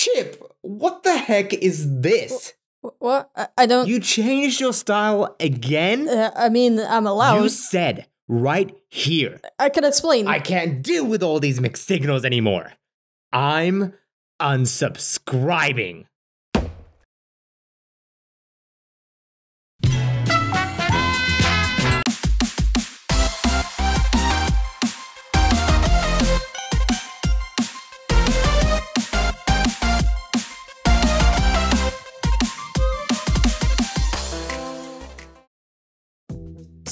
Chip, what the heck is this? What? I, don't. You changed your style again? Uh, I mean, I'm allowed. You said right here. I can explain. I can't deal with all these mixed signals anymore. I'm unsubscribing.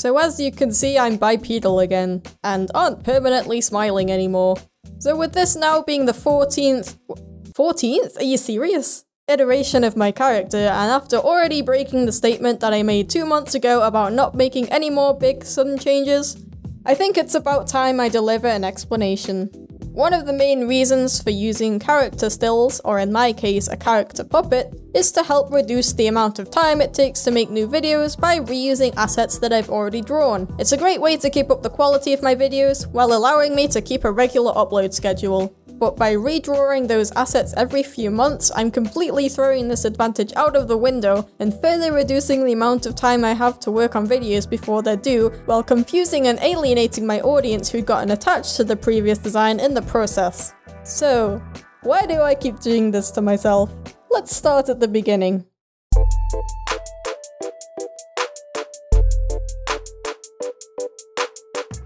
So as you can see, I'm bipedal again, and aren't permanently smiling anymore. So with this now being the 14th- 14th? Are you serious? Iteration of my character, and after already breaking the statement that I made two months ago about not making any more big sudden changes, I think it's about time I deliver an explanation. One of the main reasons for using character stills, or in my case a character puppet, is to help reduce the amount of time it takes to make new videos by reusing assets that I've already drawn. It's a great way to keep up the quality of my videos, while allowing me to keep a regular upload schedule but by redrawing those assets every few months, I'm completely throwing this advantage out of the window and further reducing the amount of time I have to work on videos before they're due, while confusing and alienating my audience who'd gotten attached to the previous design in the process. So, why do I keep doing this to myself? Let's start at the beginning.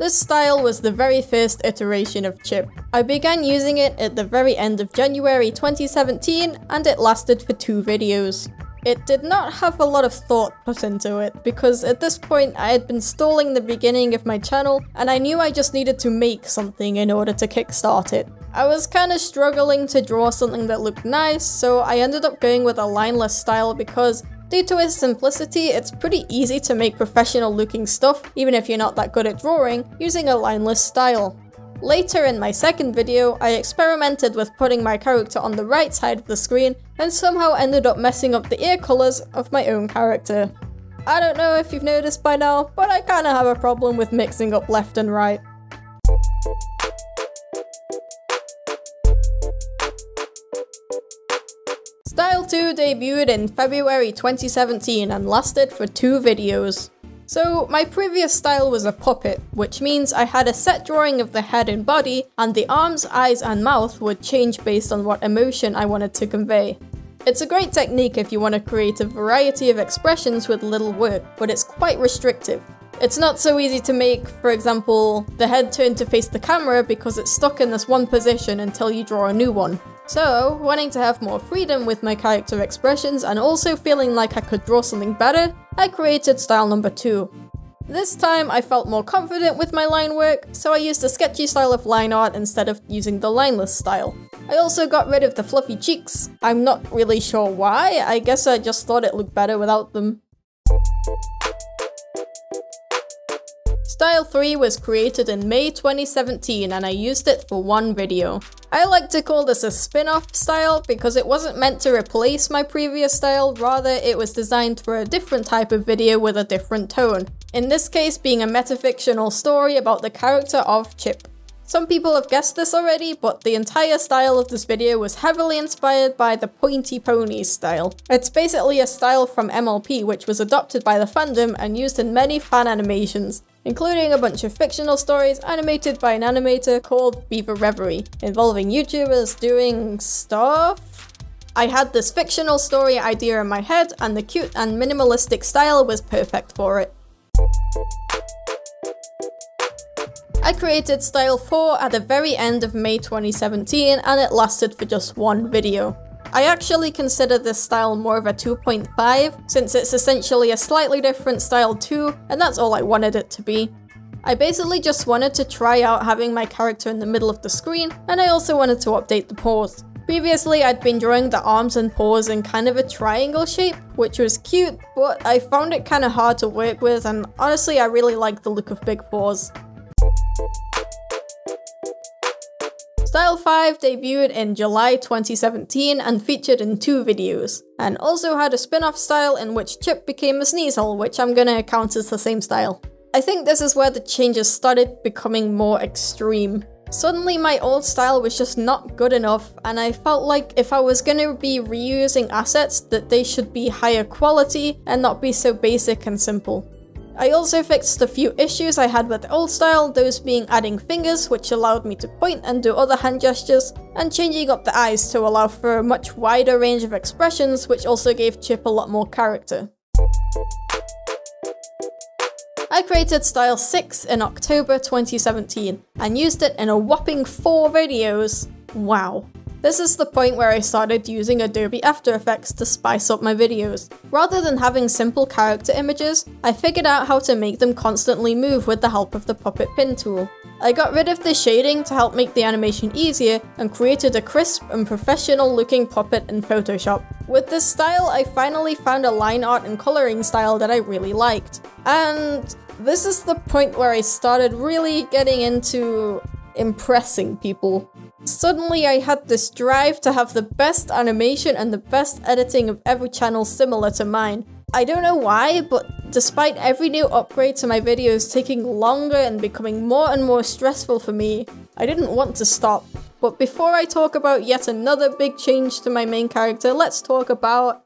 This style was the very first iteration of Chip. I began using it at the very end of January 2017 and it lasted for two videos. It did not have a lot of thought put into it, because at this point I had been stalling the beginning of my channel and I knew I just needed to make something in order to kickstart it. I was kinda struggling to draw something that looked nice, so I ended up going with a lineless style because Due to its simplicity, it's pretty easy to make professional looking stuff, even if you're not that good at drawing, using a lineless style. Later in my second video, I experimented with putting my character on the right side of the screen and somehow ended up messing up the ear colours of my own character. I don't know if you've noticed by now, but I kinda have a problem with mixing up left and right. 2 debuted in February 2017 and lasted for two videos. So my previous style was a puppet, which means I had a set drawing of the head and body, and the arms, eyes and mouth would change based on what emotion I wanted to convey. It's a great technique if you want to create a variety of expressions with little work, but it's quite restrictive. It's not so easy to make, for example, the head turn to face the camera because it's stuck in this one position until you draw a new one. So, wanting to have more freedom with my character expressions and also feeling like I could draw something better, I created style number 2. This time I felt more confident with my line work, so I used a sketchy style of line art instead of using the lineless style. I also got rid of the fluffy cheeks. I'm not really sure why, I guess I just thought it looked better without them. Style 3 was created in May 2017 and I used it for one video. I like to call this a spin-off style because it wasn't meant to replace my previous style, rather it was designed for a different type of video with a different tone. In this case being a metafictional story about the character of Chip. Some people have guessed this already, but the entire style of this video was heavily inspired by the Pointy Ponies style. It's basically a style from MLP which was adopted by the fandom and used in many fan animations including a bunch of fictional stories animated by an animator called Beaver Reverie, involving YouTubers doing stuff? I had this fictional story idea in my head, and the cute and minimalistic style was perfect for it. I created Style 4 at the very end of May 2017 and it lasted for just one video. I actually consider this style more of a 2.5, since it's essentially a slightly different style too, and that's all I wanted it to be. I basically just wanted to try out having my character in the middle of the screen, and I also wanted to update the paws. Previously, I'd been drawing the arms and paws in kind of a triangle shape, which was cute, but I found it kind of hard to work with, and honestly I really like the look of big paws. Style 5 debuted in July 2017 and featured in two videos, and also had a spin-off style in which Chip became a Sneasel, which I'm gonna count as the same style. I think this is where the changes started becoming more extreme. Suddenly my old style was just not good enough and I felt like if I was gonna be reusing assets that they should be higher quality and not be so basic and simple. I also fixed a few issues I had with the old style, those being adding fingers which allowed me to point and do other hand gestures, and changing up the eyes to allow for a much wider range of expressions which also gave Chip a lot more character. I created Style 6 in October 2017 and used it in a whopping 4 videos. Wow. This is the point where I started using Adobe After Effects to spice up my videos. Rather than having simple character images, I figured out how to make them constantly move with the help of the Puppet Pin tool. I got rid of the shading to help make the animation easier and created a crisp and professional looking puppet in Photoshop. With this style, I finally found a line art and colouring style that I really liked. And this is the point where I started really getting into impressing people. Suddenly I had this drive to have the best animation and the best editing of every channel similar to mine. I don't know why, but despite every new upgrade to my videos taking longer and becoming more and more stressful for me, I didn't want to stop. But before I talk about yet another big change to my main character, let's talk about...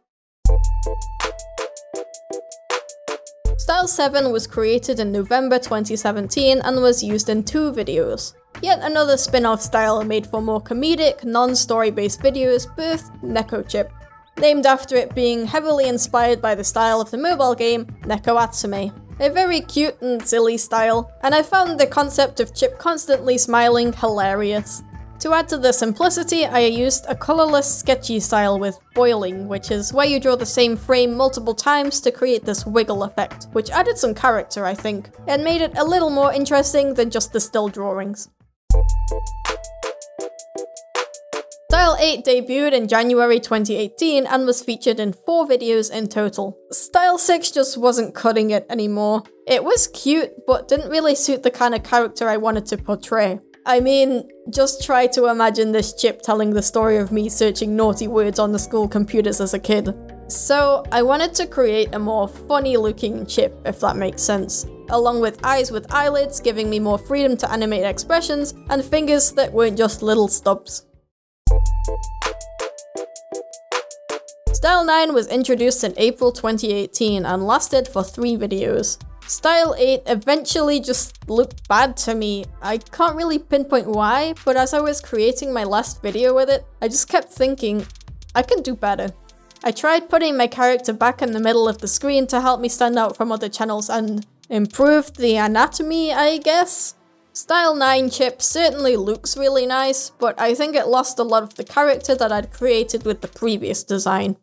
Style 7 was created in November 2017 and was used in two videos. Yet another spin-off style made for more comedic, non-story based videos birthed Neko Chip, named after it being heavily inspired by the style of the mobile game Neko Atsume. A very cute and silly style, and I found the concept of Chip constantly smiling hilarious. To add to the simplicity, I used a colourless sketchy style with boiling, which is where you draw the same frame multiple times to create this wiggle effect, which added some character I think, and made it a little more interesting than just the still drawings. Style 8 debuted in January 2018 and was featured in 4 videos in total. Style 6 just wasn't cutting it anymore. It was cute, but didn't really suit the kind of character I wanted to portray. I mean, just try to imagine this chip telling the story of me searching naughty words on the school computers as a kid. So, I wanted to create a more funny looking chip, if that makes sense along with eyes with eyelids giving me more freedom to animate expressions, and fingers that weren't just little stubs. Style 9 was introduced in April 2018 and lasted for 3 videos. Style 8 eventually just looked bad to me. I can't really pinpoint why, but as I was creating my last video with it, I just kept thinking, I can do better. I tried putting my character back in the middle of the screen to help me stand out from other channels and improved the anatomy, I guess? Style 9 chip certainly looks really nice, but I think it lost a lot of the character that I'd created with the previous design.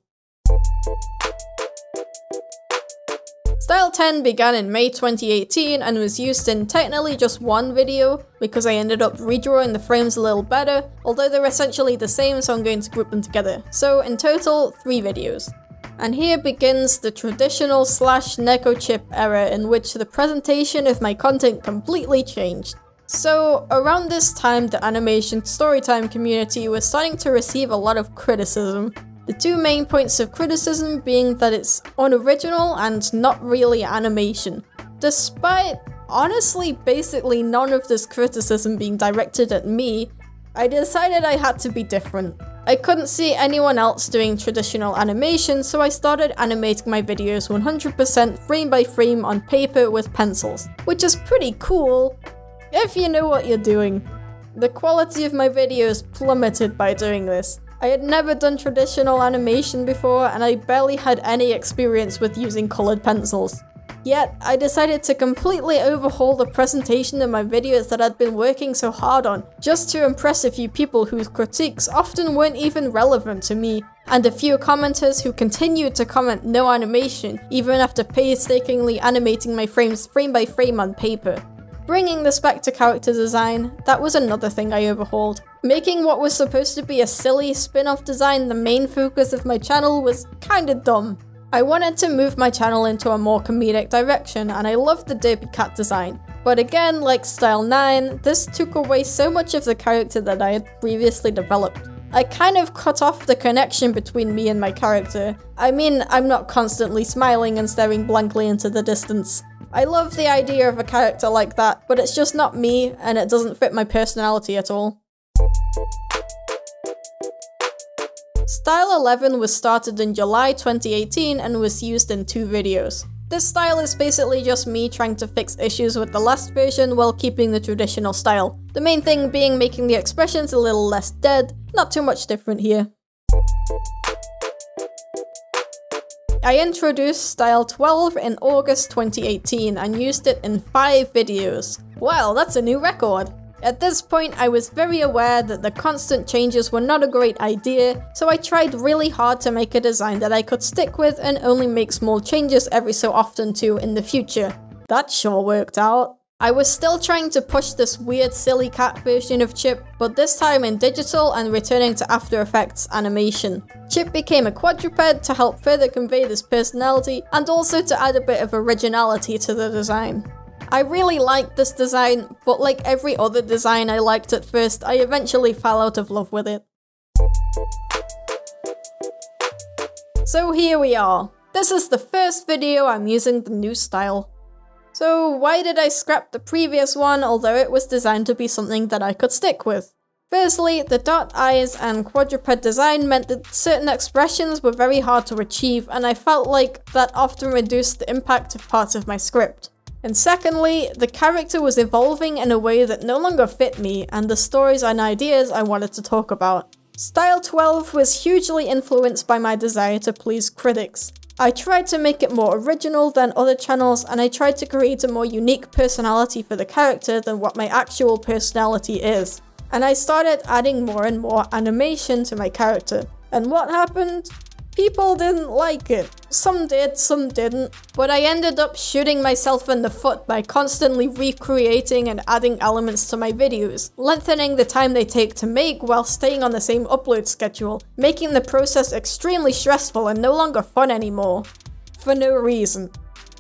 Style 10 began in May 2018 and was used in technically just one video because I ended up redrawing the frames a little better, although they're essentially the same so I'm going to group them together. So in total, 3 videos. And here begins the traditional slash Neko chip era in which the presentation of my content completely changed. So, around this time, the animation storytime community was starting to receive a lot of criticism. The two main points of criticism being that it's unoriginal and not really animation. Despite honestly basically none of this criticism being directed at me, I decided I had to be different. I couldn't see anyone else doing traditional animation, so I started animating my videos 100% frame by frame on paper with pencils, which is pretty cool, if you know what you're doing. The quality of my videos plummeted by doing this. I had never done traditional animation before, and I barely had any experience with using coloured pencils. Yet, I decided to completely overhaul the presentation of my videos that I'd been working so hard on, just to impress a few people whose critiques often weren't even relevant to me, and a few commenters who continued to comment no animation, even after painstakingly animating my frames frame by frame on paper. Bringing this back to character design, that was another thing I overhauled. Making what was supposed to be a silly spin-off design the main focus of my channel was kinda dumb. I wanted to move my channel into a more comedic direction and I loved the Derpy Cat design. But again, like Style 9, this took away so much of the character that I had previously developed. I kind of cut off the connection between me and my character. I mean, I'm not constantly smiling and staring blankly into the distance. I love the idea of a character like that, but it's just not me and it doesn't fit my personality at all. Style 11 was started in July 2018 and was used in two videos. This style is basically just me trying to fix issues with the last version while keeping the traditional style. The main thing being making the expressions a little less dead, not too much different here. I introduced Style 12 in August 2018 and used it in 5 videos. Wow, that's a new record! At this point, I was very aware that the constant changes were not a great idea, so I tried really hard to make a design that I could stick with and only make small changes every so often to in the future. That sure worked out. I was still trying to push this weird silly cat version of Chip, but this time in digital and returning to After Effects animation. Chip became a quadruped to help further convey this personality and also to add a bit of originality to the design. I really liked this design, but like every other design I liked at first, I eventually fell out of love with it. So here we are. This is the first video I'm using the new style. So why did I scrap the previous one, although it was designed to be something that I could stick with? Firstly, the dot eyes and quadruped design meant that certain expressions were very hard to achieve, and I felt like that often reduced the impact of parts of my script. And secondly, the character was evolving in a way that no longer fit me and the stories and ideas I wanted to talk about. Style 12 was hugely influenced by my desire to please critics. I tried to make it more original than other channels and I tried to create a more unique personality for the character than what my actual personality is. And I started adding more and more animation to my character. And what happened? People didn't like it. Some did, some didn't. But I ended up shooting myself in the foot by constantly recreating and adding elements to my videos, lengthening the time they take to make while staying on the same upload schedule, making the process extremely stressful and no longer fun anymore. For no reason.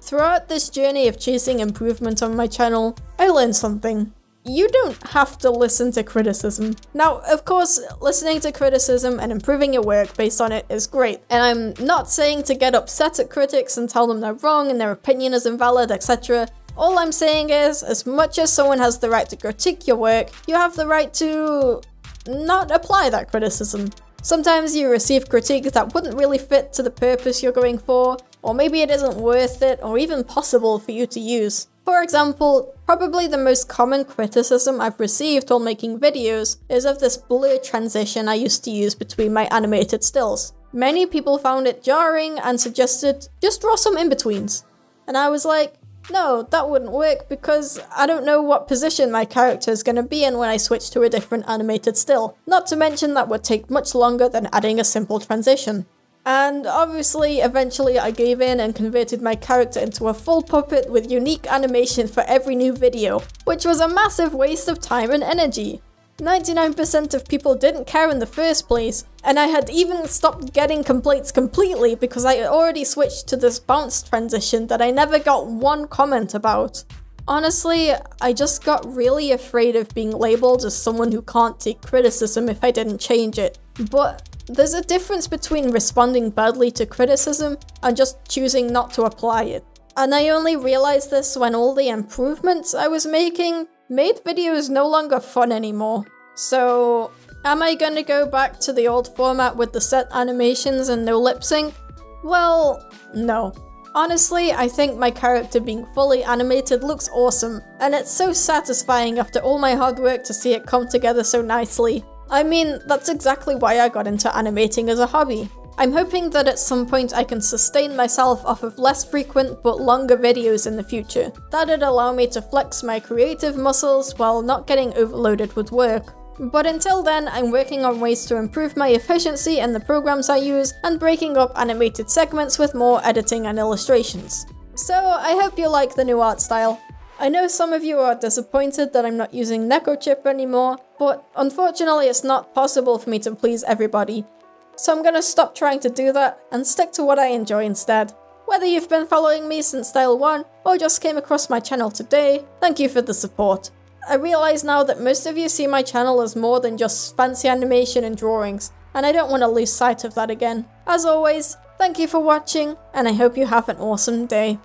Throughout this journey of chasing improvement on my channel, I learned something you don't have to listen to criticism. Now, of course, listening to criticism and improving your work based on it is great, and I'm not saying to get upset at critics and tell them they're wrong and their opinion is invalid, etc. All I'm saying is, as much as someone has the right to critique your work, you have the right to not apply that criticism. Sometimes you receive critique that wouldn't really fit to the purpose you're going for, or maybe it isn't worth it or even possible for you to use. For example, probably the most common criticism I've received while making videos is of this blur transition I used to use between my animated stills. Many people found it jarring and suggested just draw some in-betweens. And I was like, no, that wouldn't work because I don't know what position my character is going to be in when I switch to a different animated still. Not to mention that would take much longer than adding a simple transition. And obviously, eventually I gave in and converted my character into a full puppet with unique animation for every new video, which was a massive waste of time and energy. 99% of people didn't care in the first place, and I had even stopped getting complaints completely because I had already switched to this bounce transition that I never got one comment about. Honestly, I just got really afraid of being labelled as someone who can't take criticism if I didn't change it. But there's a difference between responding badly to criticism and just choosing not to apply it. And I only realized this when all the improvements I was making made videos no longer fun anymore. So, am I gonna go back to the old format with the set animations and no lip sync? Well, no. Honestly, I think my character being fully animated looks awesome, and it's so satisfying after all my hard work to see it come together so nicely. I mean, that's exactly why I got into animating as a hobby. I'm hoping that at some point I can sustain myself off of less frequent but longer videos in the future. That'd allow me to flex my creative muscles while not getting overloaded with work. But until then, I'm working on ways to improve my efficiency in the programs I use and breaking up animated segments with more editing and illustrations. So I hope you like the new art style. I know some of you are disappointed that I'm not using Nekochip anymore, but unfortunately it's not possible for me to please everybody. So I'm gonna stop trying to do that and stick to what I enjoy instead. Whether you've been following me since Style 1 or just came across my channel today, thank you for the support. I realise now that most of you see my channel as more than just fancy animation and drawings, and I don't want to lose sight of that again. As always, thank you for watching, and I hope you have an awesome day.